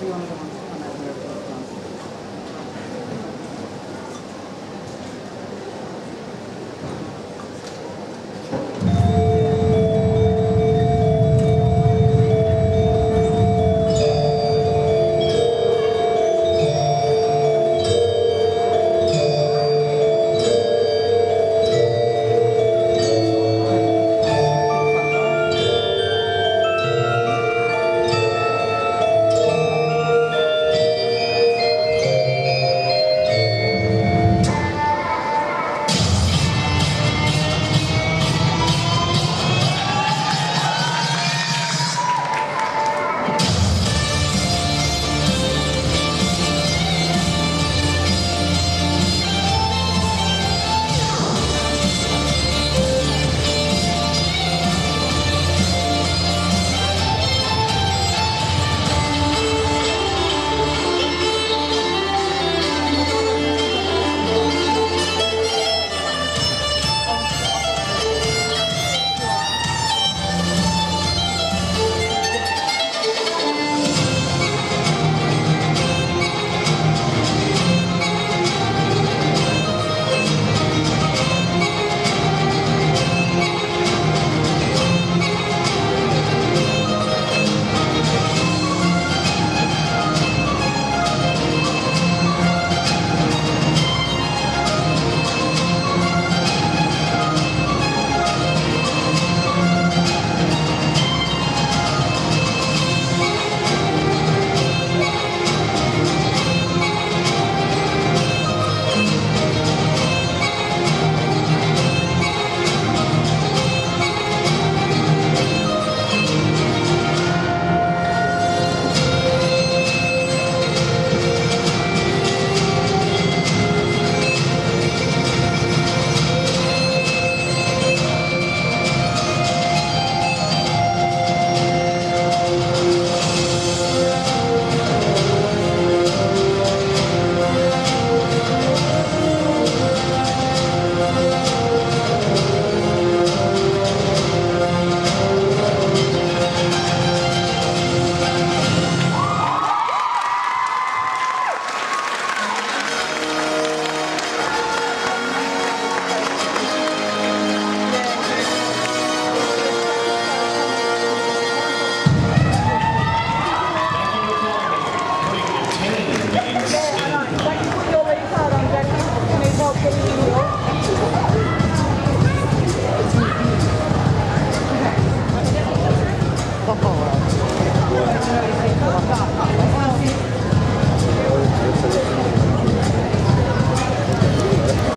希望什